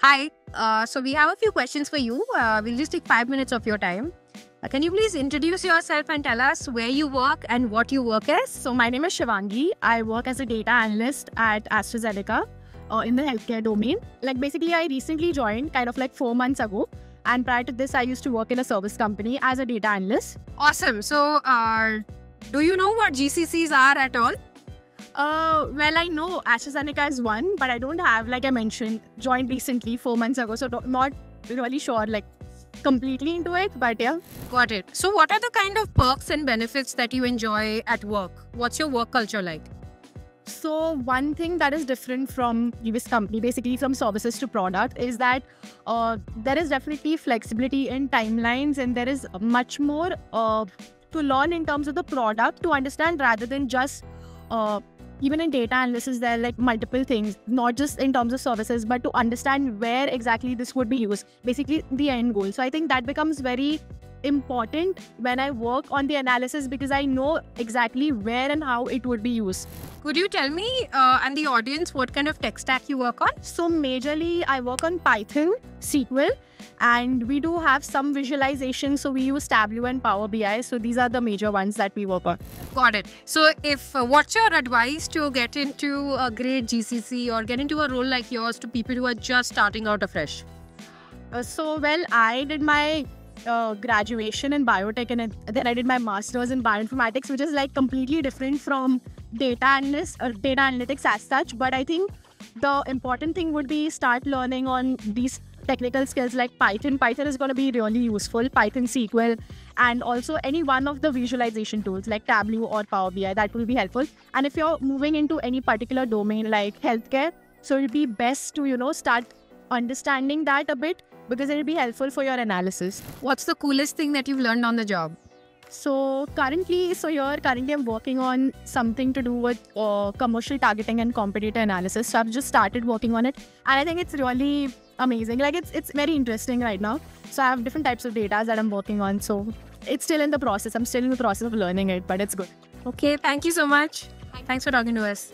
Hi. Uh, so we have a few questions for you. Uh, we'll just take five minutes of your time. Uh, can you please introduce yourself and tell us where you work and what you work as? So my name is Shivangi. I work as a data analyst at AstraZeneca uh, in the healthcare domain. Like basically, I recently joined kind of like four months ago. And prior to this, I used to work in a service company as a data analyst. Awesome. So, uh, do you know what GCCs are at all? Uh, well, I know AstraZeneca is one, but I don't have, like I mentioned, joined recently four months ago, so not really sure, like completely into it. But yeah, got it. So, what are the kind of perks and benefits that you enjoy at work? What's your work culture like? So one thing that is different from previous company, basically from services to product, is that uh, there is definitely flexibility in timelines, and there is much more uh, to learn in terms of the product to understand rather than just uh, even in data analysis there are like multiple things not just in terms of services but to understand where exactly this would be used basically the end goal. So i think that becomes very important when i work on the analysis because i know exactly where and how it would be used. Could you tell me uh, and the audience what kind of tech stack you work on? So majorly i work on python sql and we do have some visualization. So we use tableau and power bi so these are the major ones that we work on. Got it. So if uh, what's your advice to get into a great gcc or get into a role like yours to people who are just starting out afresh? Uh, so well i did my uh, graduation in biotech and then I did my master's in bioinformatics, which is like completely different from data analyst or data analytics as such. But I think the important thing would be start learning on these technical skills like Python. Python is going to be really useful, Python SQL, and also any one of the visualization tools like Tableau or Power BI that will be helpful. And if you're moving into any particular domain like healthcare, so it'll be best to, you know, start understanding that a bit because it'll be helpful for your analysis. What's the coolest thing that you've learned on the job? So currently, so here currently I'm working on something to do with uh, commercial targeting and competitor analysis. So I've just started working on it, and I think it's really amazing. Like it's it's very interesting right now. So I have different types of data that I'm working on. So it's still in the process. I'm still in the process of learning it, but it's good. Okay, thank you so much. Thanks for talking to us.